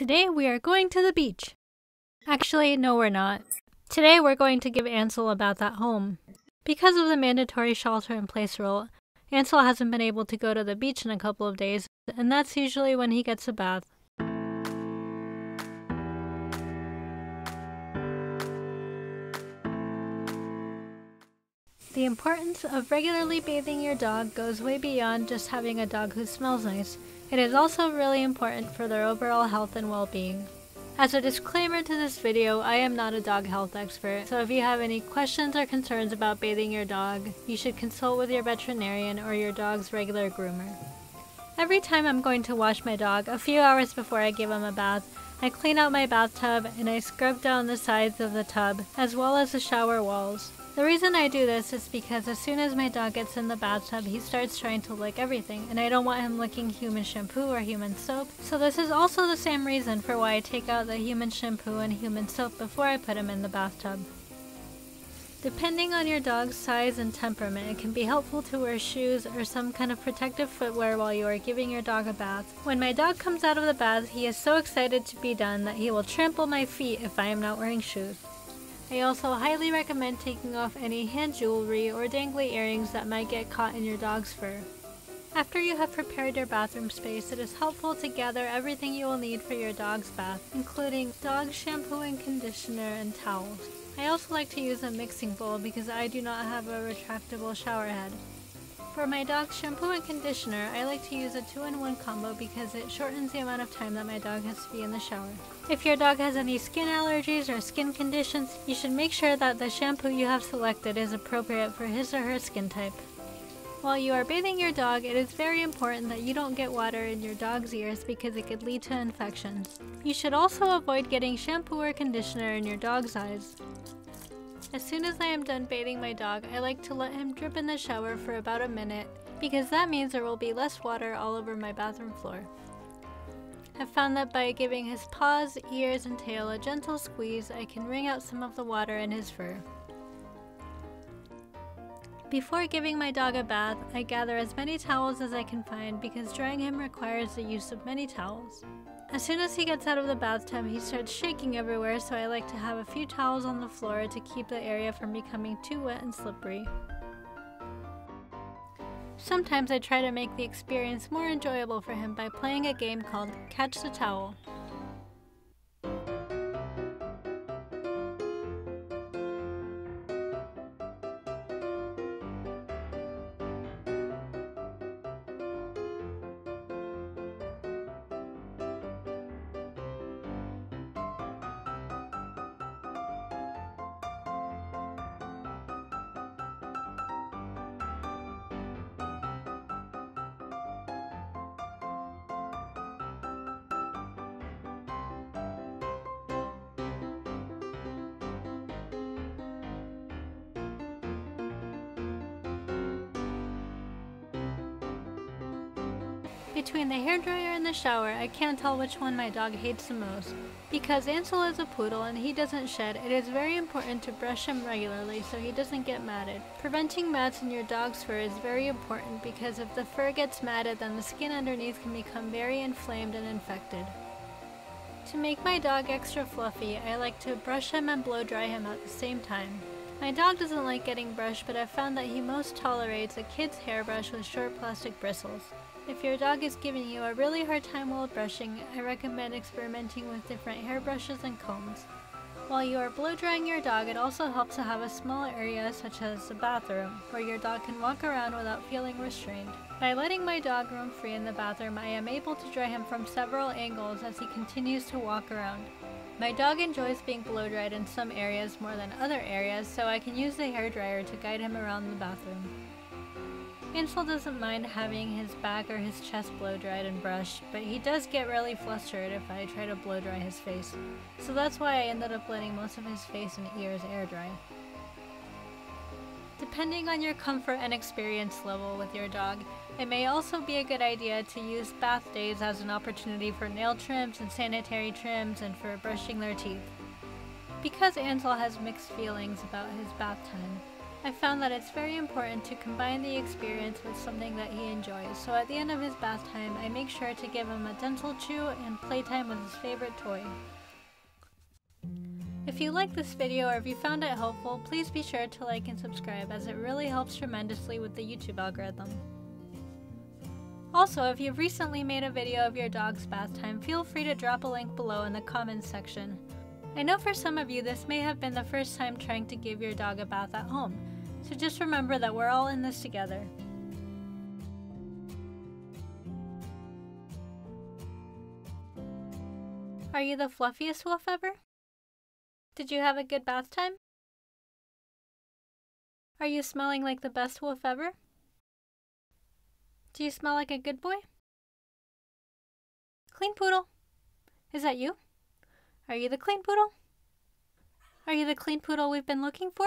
Today we are going to the beach. Actually, no, we're not. Today we're going to give Ansel a bath at home. Because of the mandatory shelter in place rule, Ansel hasn't been able to go to the beach in a couple of days, and that's usually when he gets a bath. The importance of regularly bathing your dog goes way beyond just having a dog who smells nice. It is also really important for their overall health and well-being. As a disclaimer to this video, I am not a dog health expert, so if you have any questions or concerns about bathing your dog, you should consult with your veterinarian or your dog's regular groomer. Every time I'm going to wash my dog, a few hours before I give him a bath, I clean out my bathtub and I scrub down the sides of the tub, as well as the shower walls. The reason I do this is because as soon as my dog gets in the bathtub, he starts trying to lick everything, and I don't want him licking human shampoo or human soap. So this is also the same reason for why I take out the human shampoo and human soap before I put him in the bathtub. Depending on your dog's size and temperament, it can be helpful to wear shoes or some kind of protective footwear while you are giving your dog a bath. When my dog comes out of the bath, he is so excited to be done that he will trample my feet if I am not wearing shoes. I also highly recommend taking off any hand jewelry or dangly earrings that might get caught in your dog's fur. After you have prepared your bathroom space, it is helpful to gather everything you will need for your dog's bath, including dog shampoo and conditioner and towels. I also like to use a mixing bowl because I do not have a retractable shower head. For my dog's shampoo and conditioner, I like to use a 2-in-1 combo because it shortens the amount of time that my dog has to be in the shower. If your dog has any skin allergies or skin conditions, you should make sure that the shampoo you have selected is appropriate for his or her skin type. While you are bathing your dog, it is very important that you don't get water in your dog's ears because it could lead to infections. You should also avoid getting shampoo or conditioner in your dog's eyes. As soon as I am done bathing my dog, I like to let him drip in the shower for about a minute because that means there will be less water all over my bathroom floor. I've found that by giving his paws, ears, and tail a gentle squeeze, I can wring out some of the water in his fur. Before giving my dog a bath, I gather as many towels as I can find because drying him requires the use of many towels. As soon as he gets out of the bathtub, he starts shaking everywhere, so I like to have a few towels on the floor to keep the area from becoming too wet and slippery. Sometimes I try to make the experience more enjoyable for him by playing a game called Catch the Towel. Between the hairdryer and the shower, I can't tell which one my dog hates the most. Because Ansel is a poodle and he doesn't shed, it is very important to brush him regularly so he doesn't get matted. Preventing mats in your dog's fur is very important because if the fur gets matted then the skin underneath can become very inflamed and infected. To make my dog extra fluffy, I like to brush him and blow dry him at the same time. My dog doesn't like getting brushed, but I've found that he most tolerates a kid's hairbrush with short plastic bristles. If your dog is giving you a really hard time while brushing, I recommend experimenting with different hairbrushes and combs. While you are blow drying your dog, it also helps to have a small area such as the bathroom, where your dog can walk around without feeling restrained. By letting my dog roam free in the bathroom, I am able to dry him from several angles as he continues to walk around. My dog enjoys being blow dried in some areas more than other areas, so I can use the hair dryer to guide him around the bathroom. Ansel doesn't mind having his back or his chest blow dried and brushed, but he does get really flustered if I try to blow dry his face. So that's why I ended up letting most of his face and ears air dry. Depending on your comfort and experience level with your dog, it may also be a good idea to use bath days as an opportunity for nail trims and sanitary trims and for brushing their teeth. Because Ansel has mixed feelings about his bath time, I found that it's very important to combine the experience with something that he enjoys, so at the end of his bath time, I make sure to give him a dental chew and playtime with his favorite toy. If you liked this video or if you found it helpful, please be sure to like and subscribe as it really helps tremendously with the YouTube algorithm. Also, if you've recently made a video of your dog's bath time, feel free to drop a link below in the comments section. I know for some of you this may have been the first time trying to give your dog a bath at home, so just remember that we're all in this together. Are you the fluffiest wolf ever? Did you have a good bath time? Are you smelling like the best wolf ever? Do you smell like a good boy? Clean poodle. Is that you? Are you the clean poodle? Are you the clean poodle we've been looking for?